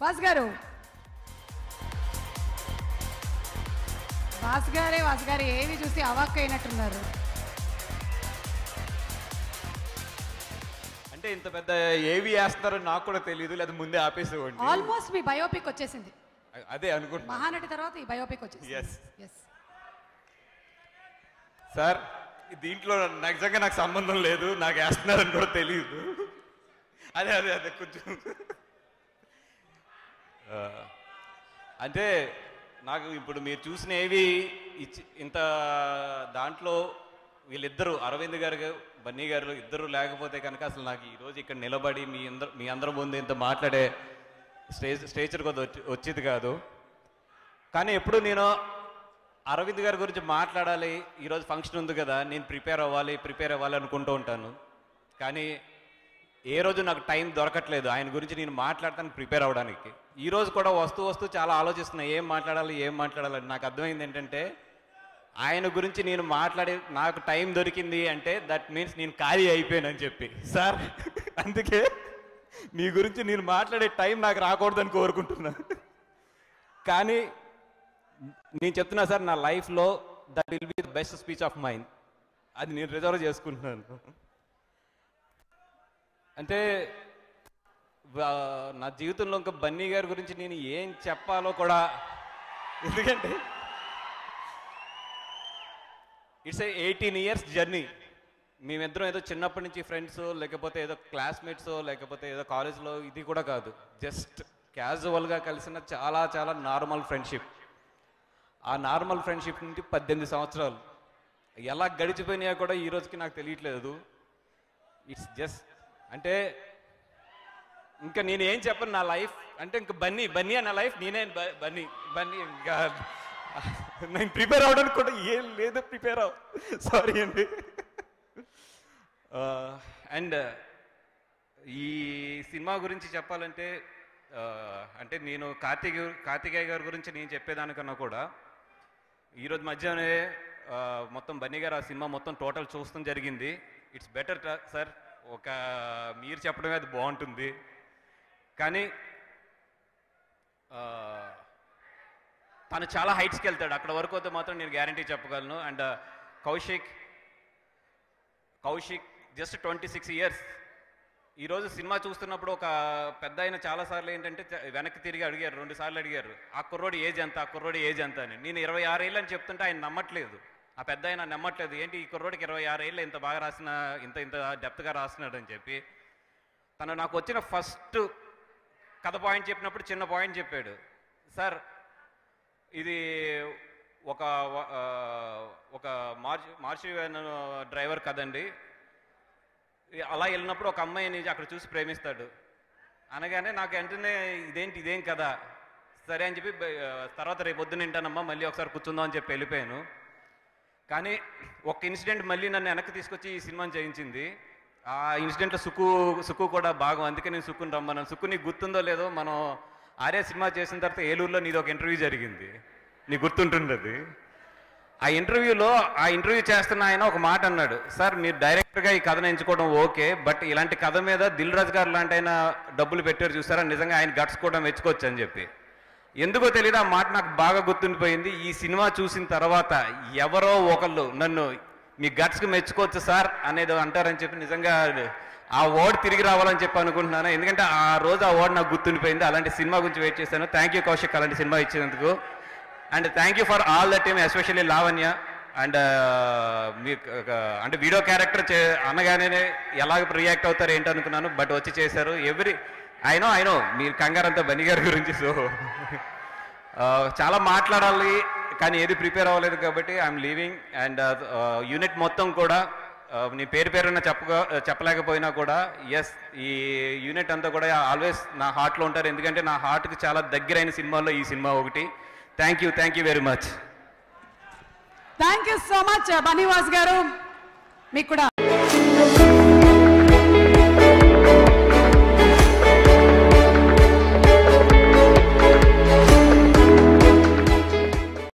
Was గారు. Was గారే was గారు ఏవి చూసి అవాక్ అయినట్టున్నారు. అంటే ఇంత పెద్ద ఏవి వేస్తారో నాకు కూడా తెలియదు లేదా ముందే ఆపేసేవాడిని ఆల్మోస్ట్ మీ బయోపిక్ వచ్చేసింది. అదే అనుకుంటున్నా. మహానటి తర్వాత ఈ బయోపిక్ వచ్చేసింది. Yes. ఎస్ సార్ దీంట్లో నిజంగా నాకు సంబంధం లేదు నాకు వేస్తున్నారని కూడా తెలియదు అదే అదే అదే కొంచెం. అంటే నాకు ఇప్పుడు మీరు చూసిన ఏవి ఇచ్చి ఇంత దాంట్లో వీళ్ళిద్దరూ అరవింద్ గారు బన్నీ గారు ఇద్దరు లేకపోతే కనుక అసలు నాకు ఈరోజు ఇక్కడ నిలబడి మీ అందరు మీ అందరి ముందు ఇంత మాట్లాడే స్టేజ్ స్టేచర్ కొద్ది వచ్చి వచ్చేది కాదు. కానీ ఎప్పుడు నేను అరవింద్ గారి గురించి మాట్లాడాలి ఈరోజు ఫంక్షన్ ఉంది కదా నేను ప్రిపేర్ అవ్వాలి ప్రిపేర్ అవ్వాలి అనుకుంటూ ఉంటాను. కానీ ఏ రోజు నాకు టైం దొరకట్లేదు ఆయన గురించి నేను మాట్లాడతాను ప్రిపేర్ అవ్వడానికి ఈ రోజు కూడా వస్తూ వస్తూ చాలా ఆలోచిస్తున్నా ఏం మాట్లాడాలి ఏం మాట్లాడాలి నాకు అర్థమైంది ఏంటంటే ఆయన గురించి నేను మాట్లాడే నాకు టైం దొరికింది అంటే దట్ మీన్స్ నేను ఖాళీ అయిపోయానని చెప్పి. సార్ అందుకే మీ గురించి నేను మాట్లాడే టైం నాకు రాకూడదని కోరుకుంటున్నా. కానీ నేను చెప్తున్నా సార్ నా లైఫ్లో that will be the best speech of mind అది నేను రిజర్వ్ చేసుకుంటున్నాను. అంటే నా జీవితంలో ఇంకా బన్నీ గారి గురించి నేను ఏం చెప్పాలో కూడా ఎందుకంటే it's a eighteen years journey మేమిద్దరం ఏదో చిన్నప్పటి నుంచి ఫ్రెండ్స్ లేకపోతే ఏదో క్లాస్మేట్స్ లేకపోతే ఏదో కాలేజ్లో ఇది కూడా కాదు. జస్ట్ క్యాజువల్గా కలిసిన చాలా చాలా నార్మల్ ఫ్రెండ్షిప్ ఆ నార్మల్ ఫ్రెండ్షిప్ నుండి పద్దెనిమిది సంవత్సరాలు. ఎలా గడిచిపోయినాయో కూడా ఈ రోజుకి నాకు తెలియట్లేదు. ఇట్స్ జస్ట్ అంటే ఇంకా నేను ఏం చెప్పను నా లైఫ్? అంటే ఇంకా బన్నీ బన్నీ నా లైఫ్ నేనే బ- బన్నీ బన్నీ ఇంకా నేను ప్రిపేర్ అవడానికి కూడా ఏం లేదు ప్రిపేర్ అవ్ సారీ అండి. అండ్ ఈ సినిమా గురించి చెప్పాలంటే అంటే నేను కార్తీక్ కార్తికేయ గారి గురించి నేను చెప్పేదానికన్నా కూడా ఈరోజు మధ్యాహ్నం మొత్తం బన్నీ గారు ఆ సినిమా మొత్తం టోటల్ చూస్తాం జరిగింది. It's better sir? ఒక మీరు చెప్పడమే అది బాగుంటుంది. కానీ తను చాలా హైట్స్కి వెళ్తాడు. అక్కడ వరకు అయితే మాత్రం నేను గ్యారంటీ చెప్పగలను. And Kaushik Kaushik just twenty six years. ఈరోజు సినిమా చూస్తున్నప్పుడు ఒక పెద్ద ఆయన చాలాసార్లు ఏంటంటే వెనక్కి తిరిగి అడిగారు. రెండు సార్లు అడిగారు. ఆ కుర్రోడి ఏజ్ ఎంత? ఆ కుర్రోడి ఏజ్ ఎంత అని. నేను ఇరవై ఆరేళ్ళు అని చెప్తుంటే ఆయన నమ్మట్లేదు. ఆ పెద్ద ఆయన నమ్మట్లేదు ఏంటి ఈ కుర్రోడికి ఇరవై ఆరేళ్ళు ఇంత బాగా రాసిన ఇంత ఇంత డెప్త్గా రాస్తున్నాడు అని చెప్పి తను నాకు వచ్చిన ఫస్ట్ కథ పాయింట్ చెప్పినప్పుడు చిన్న పాయింట్ చెప్పాడు. సార్ ఇది ఒక ఒక మార్చి మార్చి డ్రైవర్ కదండి. అలా వెళ్ళినప్పుడు ఒక అమ్మాయిని అక్కడ చూసి ప్రేమిస్తాడు. అనగానే నాకు వెంటనే ఇదేంటి ఇదేం కదా సరే అని చెప్పి తర్వాత రేపు పొద్దున వింటానమ్మా మళ్ళీ ఒకసారి కూర్చుందాం అని చెప్పి వెళ్ళిపోయాను. కానీ ఒక ఇన్సిడెంట్ మళ్ళీ నన్ను వెనక్కి తీసుకొచ్చి ఈ సినిమాని చేయించింది ఆ ఇన్సిడెంట్లో సుక్కు సుక్కు కూడా భాగం. అందుకే నేను సుక్కుని రమ్మన్నాను. సుక్కు నీకు గుర్తుందో లేదో మనం ఆర్య సినిమా చేసిన తర్వాత ఏలూరులో నీది ఒక ఇంటర్వ్యూ జరిగింది. నీకు గుర్తుంటుంది అది ఆ ఇంటర్వ్యూలో ఆ ఇంటర్వ్యూ చేస్తున్న ఆయన ఒక మాట అన్నాడు. సార్ మీరు డైరెక్ట్గా ఈ కథను ఎంచుకోవడం ఓకే బట్ ఇలాంటి కథ మీద దిల్ రాజు గారు లాంటి ఆయన డబ్బులు పెట్టారు చూసారా? నిజంగా ఆయన గట్స్ కూడా మెచ్చుకోవచ్చు అని చెప్పి. ఎందుకో తెలియదు ఆ మాట నాకు బాగా గుర్తుండిపోయింది. ఈ సినిమా చూసిన తర్వాత ఎవరో ఒకళ్ళు నన్ను మీ గట్స్కి మెచ్చుకోవచ్చు సార్ అనేది అంటారని చెప్పి నిజంగా ఆ ఓడ్ తిరిగి రావాలని చెప్పి అనుకుంటున్నాను. ఎందుకంటే ఆ రోజు ఆ ఓడ్ నాకు గుర్తుండిపోయింది. అలాంటి సినిమా గురించి వెయిట్ చేశాను. థ్యాంక్ యూ కౌశిక్ అలాంటి సినిమా ఇచ్చినందుకు. And thank you for all the team especially Lavanya. And uh, మీ అంటే వీడియో క్యారెక్టర్ చే అనగానే ఎలా రియాక్ట్ అవుతారు ఏంటనుకున్నాను. బట్ వచ్చి చేశారు. ఎవ్రీ ఐ నో మీరు కంగారంతా బన్నీ గారి గురించి సో uh, చాలా మాట్లాడాలి కానీ ఏది ప్రిపేర్ అవ్వలేదు కాబట్టి ఐఎమ్ లీవింగ్ అండ్ యూనిట్ మొత్తం కూడా uh, నీ పేరు పేరున్న చెప్పగా చెప్పలేకపోయినా కూడా ఎస్ ఈ యూనిట్ అంతా కూడా ఆల్వేస్ నా హార్ట్లో ఉంటారు. ఎందుకంటే నా హార్ట్కి చాలా దగ్గరైన సినిమాల్లో ఈ సినిమా ఒకటి. Thank you thank you very much thank you so much Bunny Vas garu. మీకు కూడా